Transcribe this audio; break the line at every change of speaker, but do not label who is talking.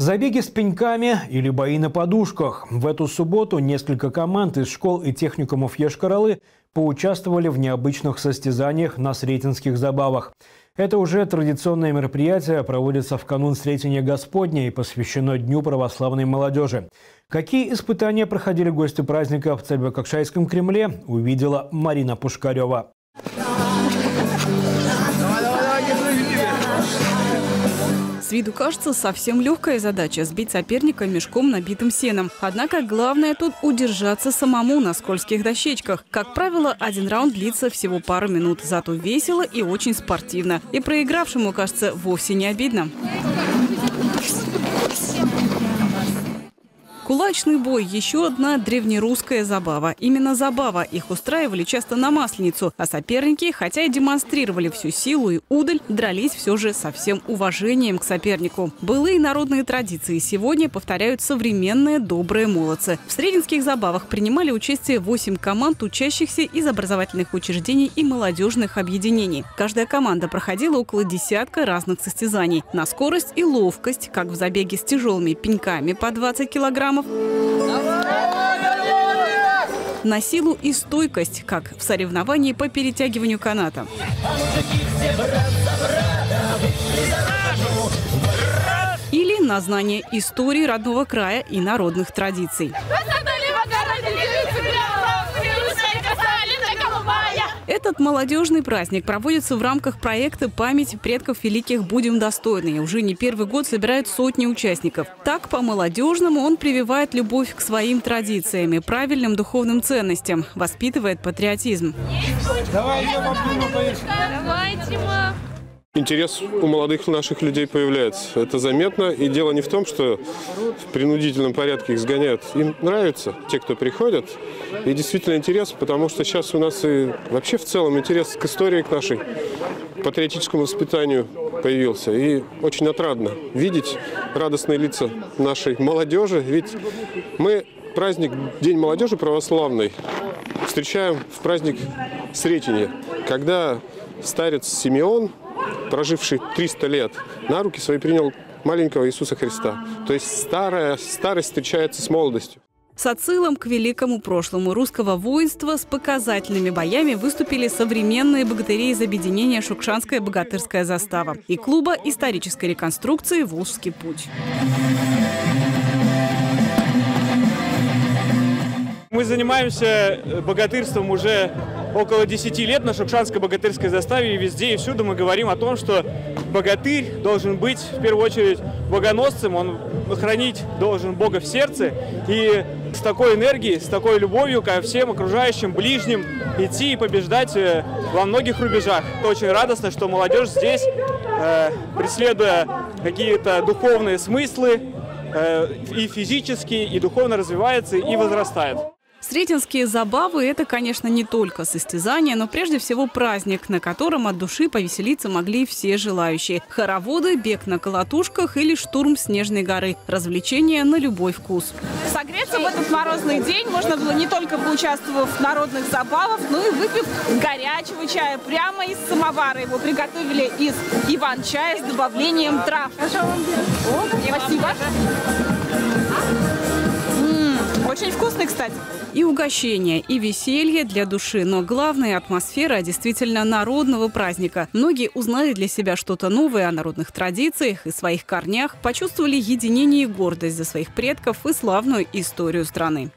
Забеги с пеньками или бои на подушках. В эту субботу несколько команд из школ и техникумов Ешкаралы поучаствовали в необычных состязаниях на Сретенских забавах. Это уже традиционное мероприятие проводится в канун Сретения Господня и посвящено Дню православной молодежи. Какие испытания проходили гости праздника в Цельбекокшайском Кремле, увидела Марина Пушкарева.
С виду кажется совсем легкая задача – сбить соперника мешком, набитым сеном. Однако главное тут удержаться самому на скользких дощечках. Как правило, один раунд длится всего пару минут, зато весело и очень спортивно. И проигравшему, кажется, вовсе не обидно. Кулачный бой – еще одна древнерусская забава. Именно забава их устраивали часто на Масленицу, а соперники, хотя и демонстрировали всю силу и удаль, дрались все же со всем уважением к сопернику. Былые народные традиции сегодня повторяют современные добрые молодцы. В срединских забавах принимали участие 8 команд, учащихся из образовательных учреждений и молодежных объединений. Каждая команда проходила около десятка разных состязаний на скорость и ловкость, как в забеге с тяжелыми пеньками по 20 килограммов, на силу и стойкость, как в соревновании по перетягиванию каната. Или на знание истории родного края и народных традиций. Этот молодежный праздник проводится в рамках проекта «Память предков великих будем достойны». И уже не первый год собирают сотни участников. Так, по-молодежному он прививает любовь к своим традициям и правильным духовным ценностям, воспитывает патриотизм. Давай,
Давайте, мам. Интерес у молодых наших людей появляется. Это заметно. И дело не в том, что в принудительном порядке их сгоняют. Им нравится те, кто приходят. И действительно интерес, потому что сейчас у нас и вообще в целом интерес к истории, к нашей, патриотическому воспитанию появился. И очень отрадно видеть радостные лица нашей молодежи. Ведь мы праздник День молодежи православный встречаем в праздник Сретения, когда старец Симеон проживший 300 лет, на руки свои принял маленького Иисуса Христа. То есть старая, старость встречается с молодостью.
С отсылом к великому прошлому русского воинства с показательными боями выступили современные богатыри из объединения «Шукшанская богатырская застава» и клуба исторической реконструкции «Волжский путь».
Мы занимаемся богатырством уже около 10 лет на Шукшанской богатырской заставе. И везде и всюду мы говорим о том, что богатырь должен быть в первую очередь богоносцем, он хранить должен Бога в сердце. И с такой энергией, с такой любовью ко всем окружающим, ближним идти и побеждать э, во многих рубежах. Очень радостно, что молодежь здесь, э, преследуя какие-то духовные смыслы, э, и физически, и духовно развивается и возрастает.
Сретенские забавы – это, конечно, не только состязание, но прежде всего праздник, на котором от души повеселиться могли все желающие. Хороводы, бег на колотушках или штурм Снежной горы. Развлечения на любой вкус.
Согреться в этот морозный день можно было не только поучаствовав в народных забавах, но и выпив горячего чая прямо из самовара. Его приготовили из иван-чая с добавлением трав. Спасибо. Очень вкусный, кстати.
И угощение, и веселье для души, но главная атмосфера действительно народного праздника. Многие узнали для себя что-то новое о народных традициях и своих корнях, почувствовали единение и гордость за своих предков и славную историю страны.